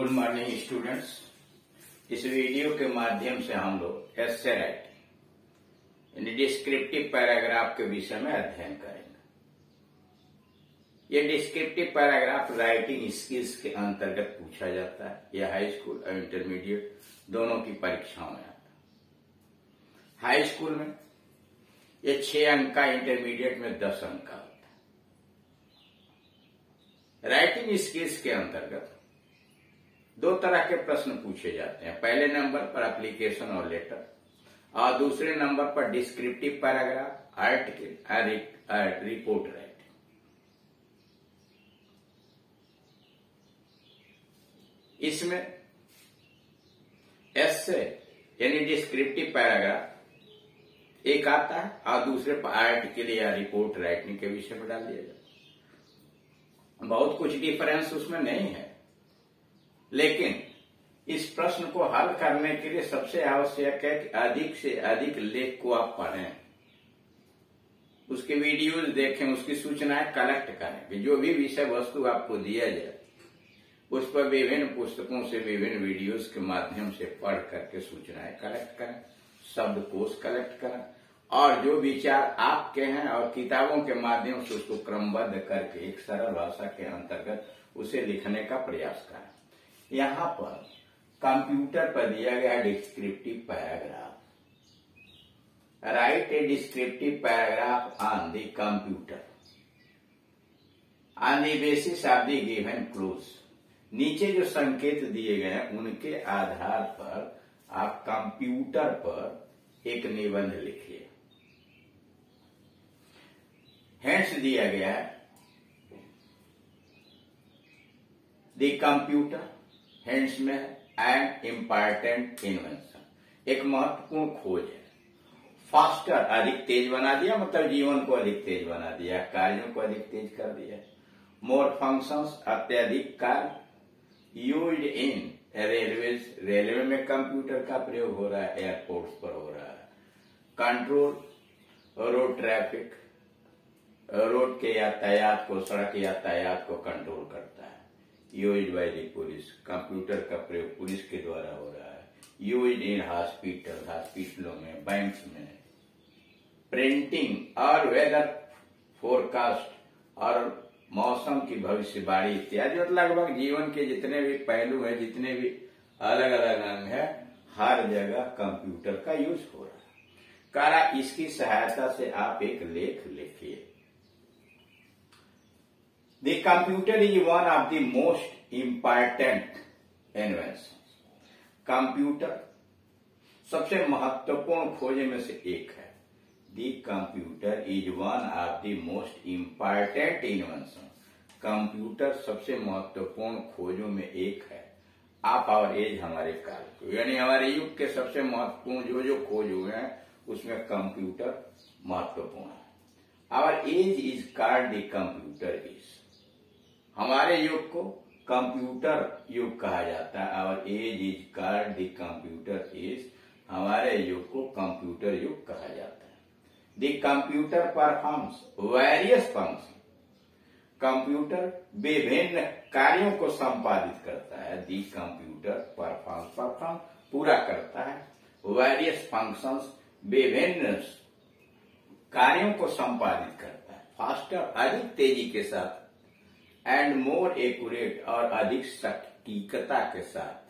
Good morning students इस video के माध्यम से हम लोग एसे राइटिंग डिस्क्रिप्टिव पैराग्राफ के विषय में अध्ययन करेंगे। ये डिस्क्रिप्टिव पैराग्राफ राइटिंग स्किल्स के अंतर्गत पूछा जाता है। यह हाई स्कूल और इंटरमीडिएट दोनों की परीक्षाओं में आता है। हाई स्कूल में ये छह अंक का इंटरमीडिएट में दस अंक का होता है। राइटिंग स्किल्स के अंतर्गत दो तरह के प्रश्न पूछे जाते हैं। पहले नंबर पर एप्लीकेशन और लेटर और दूसरे नंबर पर descriptive paragraph article report writing इसमें एस से, यानी डिस्क्रिप्टिव पैराग्राफ एक आता है, और दूसरे पर आर्टिकल या रिपोर्ट राइटिंग के विषय में डाल दिया जाता बहुत कुछ डिफरेंस उसमें नहीं है। लेकिन इस प्रश्न को हल करने के लिए सबसे आवश्यक है कि अधिक से अधिक लेख को आप पढ़ें। उसके वीडियोज़ देखें, उसकी सूचनाएँ कलेक्ट करें कि जो भी विषय वस्तु आपको दिया जाए, उस पर विभिन्न पुस्तकों से, विभिन्न वीडियोज़ के माध्यम से पढ़ करके सूचनाएँ कलेक्ट करें, शब्द कोश कलेक्ट करें, और जो विचार आपके हैं और किताबों के माध्यम से उसको क्रमबद्ध करके एक सरल भाषा के अंतर्गत उसे लिखने का प्रयास करें। यहाँ पर कंप्यूटर पर दिया गया descriptive paragraph. Write a descriptive paragraph on the computer. On the basis of the given clues नीचे जो संकेत दिए गए हैं, उनके आधार पर आप कंप्यूटर पर एक निबंध लिखिए। हैंड्स दिया गया है द कंप्यूटर हैंड्स में एन इंपॉर्टेंट इन्वेंशन एक महत्वपूर्ण खोज है। फास्टर अधिक तेज बना दिया मतलब जीवन को अधिक तेज बना दिया, कार्यों को अधिक तेज कर दिया। मोर फ़ंक्शंस अत्यधिक कार्य। यूज़ इन रेलवे रेलवे में कंप्यूटर का प्रयोग हो रहा है एयरपोर्ट्स पर हो रहा है। कंट्रोल रोड ट्रैफ़िक रोड के यातायात को, सड़क यातायात को कंट्रोल करता है। Use by the police, computer का प्रयोग पुलिस के द्वारा हो रहा है। यूज़ इन हॉस्पिटल, हॉस्पिटलों में बैंक में। प्रिंटिंग और वेदर फोरकास्ट और मौसम की भविष्यवाणी इत्यादि, और लगभग जीवन के जितने भी पहलू हैं, जितने भी अलग अलग अंग है, हर जगह कंप्यूटर का यूज़ हो रहा है। कारा, इसकी सहायता से आप एक लेख लिखिए। The computer is one of the most important inventions. Computer सबसे महत्वपूर्ण खोज में से एक है। The computer is one of the most important invention computer सबसे महत्वपूर्ण खोजों में एक है। आप और एज हमारे काल को यानी हमारे युग के सबसे महत्वपूर्ण जो जो खोज हुए हैं, उसमें कंप्यूटर महत्वपूर्ण है। Our age is called the computer is हमारे युग को कंप्यूटर युग कहा जाता है। और age is called the computer age हमारे युग को कंप्यूटर युग कहा जाता है। The computer performs various function computer विभिन्न कार्यों को संपादित करता है। दी कंप्यूटर परफॉर्म परफॉर्म पूरा करता है। वेरियस फ़ंक्शंस विभिन्न कार्यों को संपादित करता है। फास्टर अधिक तेज़ी के साथ एंड मोर एक्यूरेट और अधिक सटीकता के साथ।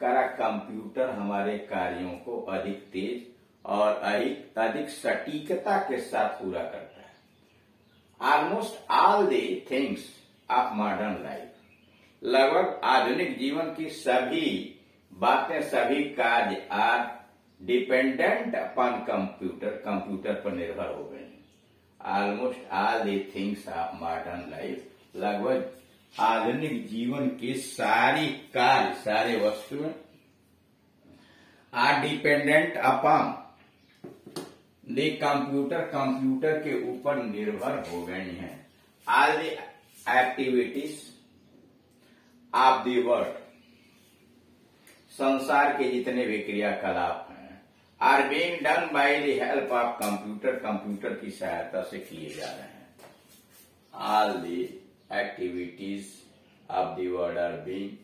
करा कंप्यूटर हमारे कार्यों को अधिक तेज और अधिक सटीकता के साथ पूरा करता है। Almost all the things of modern life लगभग आधुनिक जीवन की सभी बातें, सभी कार्य are dependent upon computer computer पर निर्भर हो गए almost all the things of modern life लगभग आधुनिक जीवन की सारी कार्य सारे वस्तुएँ are dependent upon the computer computer के ऊपर निर्भर हो गई हैं। All the activities of the world संसार के जितने भी क्रियाकलाप हैं are being done by the help of computer computer की सहायता से किए जा रहे हैं। All the activities of the world are being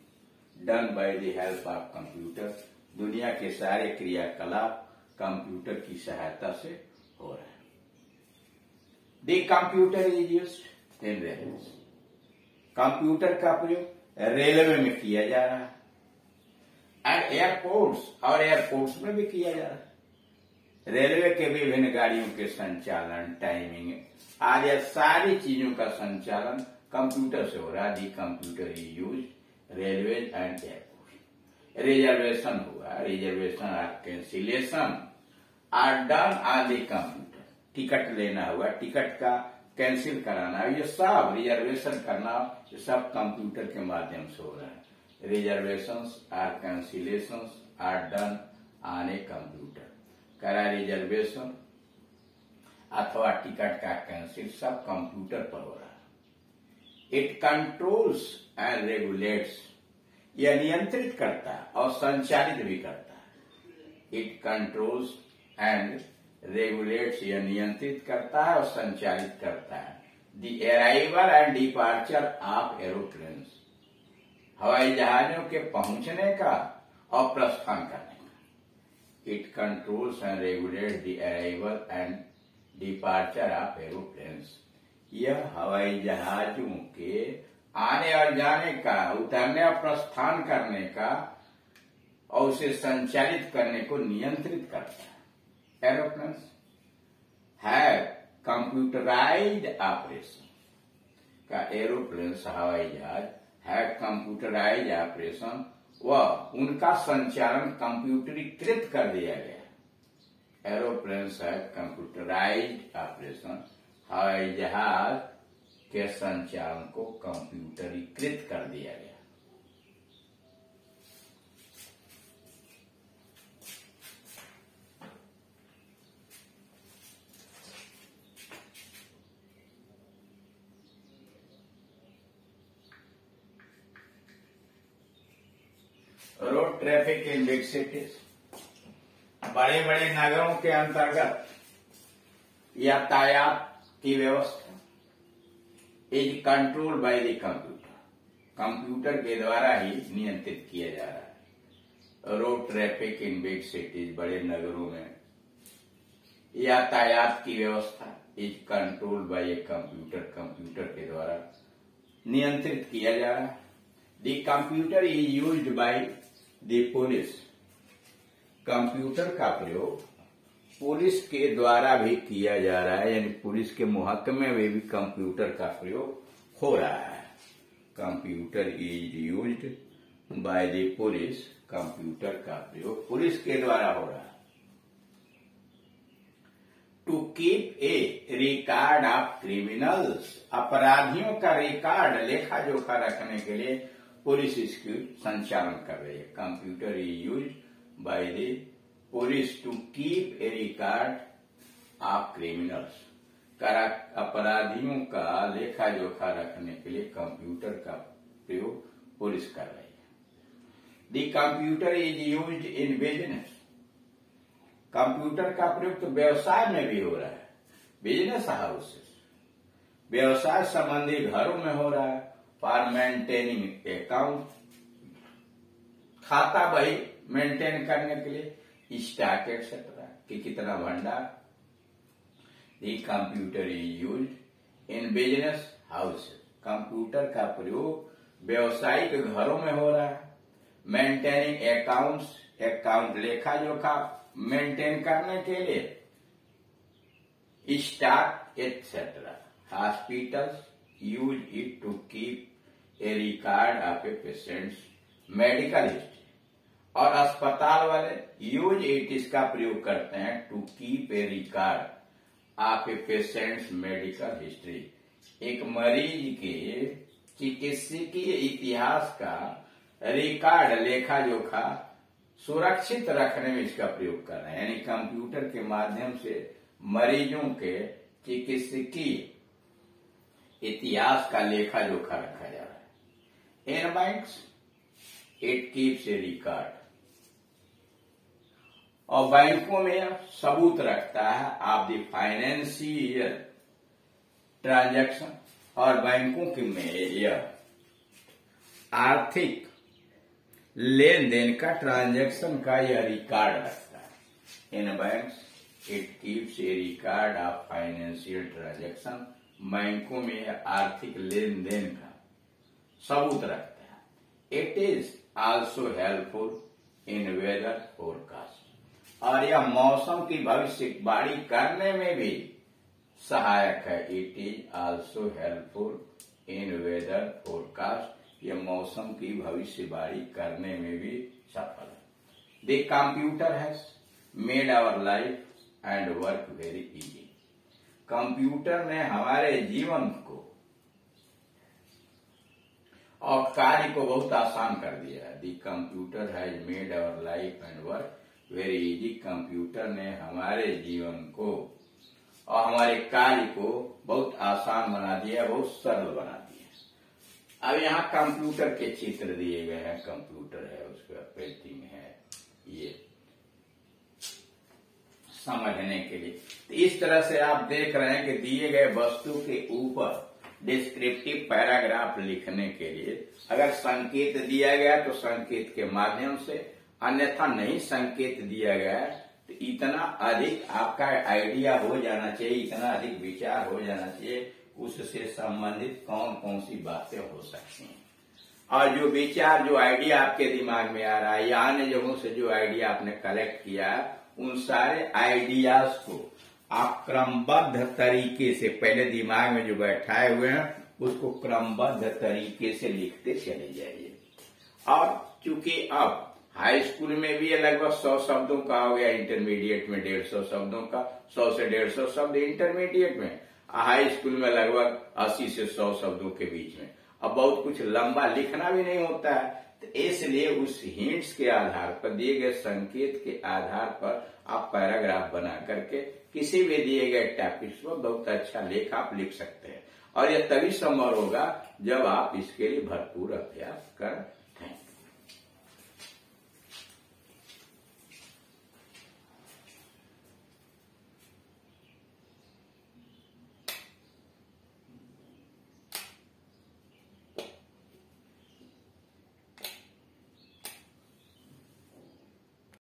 done by the help of computer दुनिया के सारे क्रियाकलाप कंप्यूटर की सहायता से हो रहे हैं। The computer is use in railway computer का प्रयोग रेलवे में किया जा रहा है। एंड एयरपोर्ट्स और एयरपोर्ट्स में भी किया जा रहा है। रेलवे के विभिन्न गाड़ियों के संचालन टाइमिंग आज सारी चीज़ों का संचालन कंप्यूटर से हो रहा है the computer is use railway and airport reservation हुआ reservation or cancellation are done on the computer ticket लेना हुआ टिकट का कैंसिल कराना ये सब रिजर्वेशन करना ये सब कंप्यूटर के माध्यम से हो रहा है. Reservation or cancellation are done on a computer करा रिजर्वेशन अथवा टिकट का कैंसिल सब कंप्यूटर पर हो रहा है. इट कंट्रोल्स एंड रेगुलेट्स यह नियंत्रित करता है और संचालित भी करता। है इट कंट्रोल्स एंड रेगुलेट्स यह नियंत्रित करता है और संचालित करता। है the arrival and departure of aeroplane हवाई जहाजों के पहुँचने का और प्रस्थान करने का। It controls and regulate the arrival and departure of aeroplane यह हवाई जहाजों के आने और जाने का, उतरने और प्रस्थान करने का और उसे संचालित करने को नियंत्रित करता है। एरोप्लेन है कंप्यूटराइज ऑपरेशन का एरोप्लेन हवाई जहाज़ है कंप्यूटराइज ऑपरेशन व उनका संचालन कंप्यूटरीकृत कर दिया गया एरोप्लेन है कंप्यूटराइज ऑपरेशन हवाई जहाज़ के संचालन को कंप्यूटरीकृत कर दिया गया। रोड ट्रैफ़िक बिग सिटीज़ बड़े बड़े नगरों के अंतर्गत यातायात की व्यवस्था। Is control by the computer computer के द्वारा ही नियंत्रित किया जा रहा है। Road traffic in big cities बड़े नगरों में। यातायात की व्यवस्था। Is control by a computer computer के द्वारा नियंत्रित किया जा रहा है। The computer is use by the police computer का प्रयोग पुलिस के द्वारा भी किया जा रहा है, यानी पुलिस के मुहकमे में भी कंप्यूटर का प्रयोग हो रहा है। Computer is use by the police computer का प्रयोग पुलिस के द्वारा हो रहा है। To keep a record of criminals अपराधियों का रिकॉर्ड लेखा जोखा रखने के लिए पुलिस इसकी संचालन कर रही है। Computer is use by the police to keep a record of criminals करा अपराधियों का लेखा जोखा रखने के लिए कंप्यूटर का प्रयोग पुलिस कर रही है the computer is use in business computer का प्रयोग तो व्यवसाय में भी हो रहा है बिज़नेस हाउसेस व्यवसाय संबंधी घरों में हो रहा है फॉर मेंटेनिंग अकाउंट खाता बही मेंटेन करने के लिए स्टॉक एक्सेट्रा कि कितना भंडार? The computer is use in business house computer का प्रयोग व्यवसायिक घरों में हो रहा है। मेंटेनिंग अकाउंट्स अकाउंट लेखा जोखा मेंटेन करने के लिए। Stock etcetera hospitals use it to keep a record of a patient's medical history और अस्पताल वाले यूज़ इट इसका प्रयोग करते हैं to keep a record of a patient's medical history एक मरीज़ के चिकित्सकीय इतिहास का रिकॉर्ड लेखा जोखा सुरक्षित रखने में इसका प्रयोग कर रहे हैं। यानी कंप्यूटर के माध्यम से मरीजों के चिकित्सकीय इतिहास का लेखा जोखा रखा जा रहा है। Banks it keeps a record और बैंकों में सबूत रखता है, आप दी फाइनेंशियल ट्रांजैक्शन और बैंकों के में यह आर्थिक लेन देन का ट्रांजैक्शन का यह रिकॉर्ड रखता है। In bank it keeps a record of financial transaction बैंकों में आर्थिक लेन देन का सबूत रखता है। It is also helpful in weather forecast और यह मौसम की भविष्यवाणी करने में भी सहायक है। It is also helpful in weather forecast यह मौसम की भविष्यवाणी करने में भी सफल है। The computer has made our life and work very easy computer ने हमारे जीवन को और कार्य को बहुत आसान कर दिया है। The computer has made our life and work very easy computer ने हमारे जीवन को और हमारे कार्य को बहुत आसान बना दिया बहुत सरल बना दिया अब यहाँ कंप्यूटर के चित्र दिए गए हैं, कंप्यूटर है, उसका पेंटिंग है, ये समझने के लिए। तो इस तरह से आप देख रहे हैं कि दिए गए वस्तु के ऊपर डिस्क्रिप्टिव पैराग्राफ लिखने के लिए अगर संकेत दिया गया तो संकेत के माध्यम से अन्यथा नहीं संकेत दिया गया तो इतना अधिक आपका आइडिया हो जाना चाहिए, इतना अधिक विचार हो जाना चाहिए, उससे संबंधित कौन कौन सी बातें हो सकती हैं। और जो विचार, जो आइडिया आपके दिमाग में आ रहा है, या अन्य जगहों से जो आइडिया आपने कलेक्ट किया, उन सारे आइडियाज़ को आप क्रमबद्ध तरीके से, पहले दिमाग में जो बैठाए हुए हैं, उसको क्रमबद्ध तरीके से लिखते चले जाइए। और चूँकि अब हाई स्कूल में भी लगभग सौ शब्दों का हो गया इंटरमीडिएट में, डेढ़ सौ शब्दों का, सौ से डेढ़ सौ शब्द इंटरमीडिएट में। हाई स्कूल में लगभग अस्सी से सौ शब्दों के बीच में। अब बहुत कुछ लंबा लिखना भी नहीं होता है। तो इसलिए उस हिंट्स के आधार पर, दिए गए संकेत के आधार पर आप पैराग्राफ बना करके किसी भी दिए गए टॉपिक्स पर बहुत अच्छा लेख आप लिख सकते हैं। और यह तभी संभव होगा जब आप इसके लिए भरपूर अभ्यास कर